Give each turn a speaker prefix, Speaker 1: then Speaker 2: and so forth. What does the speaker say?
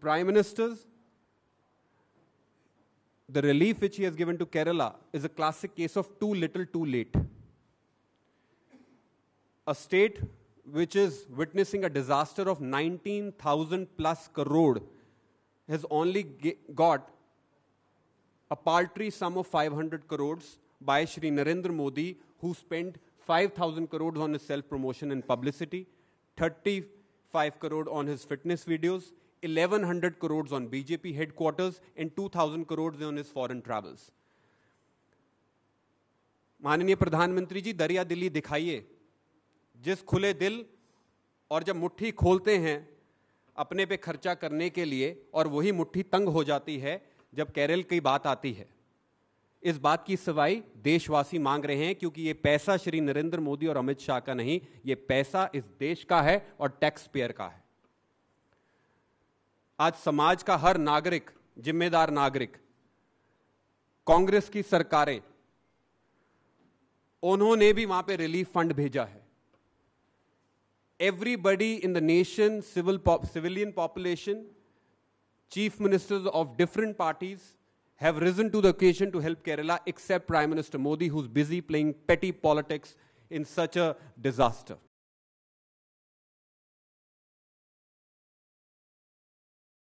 Speaker 1: Prime Minister's, the relief which he has given to Kerala is a classic case of too little, too late. A state which is witnessing a disaster of 19,000 plus crore has only got a paltry sum of 500 crores by Shri Narendra Modi, who spent 5,000 crores on his self promotion and publicity, 35 crore on his fitness videos, 1100 crores on BJP headquarters, and 2000 crores on his foreign travels. माननीय प्रधानमंत्री जी दरिया दिल्ली दिखाइए। जिस खुले दिल और जब मुट्ठी खोलते हैं अपने पे खर्चा करने के लिए और वही मुट्ठी तंग हो जाती है जब केरल की बात आती है। इस बात की सवाई देशवासी मांग रहे हैं क्योंकि ये पैसा श्री नरेंद्र मोदी और अमित शाह का नहीं ये पैसा इस देश का है और टैक्स पेयर का है। आज समाज का हर नागरिक, जिम्मेदार नागरिक, कांग्रेस की सरकारें, उन्होंने भी वहाँ पे रिलीफ फंड भेजा है। Everybody in the nation civil civilian population chief ministers of different parties have risen to the occasion to help Kerala except prime minister Modi who is busy playing petty politics in such a disaster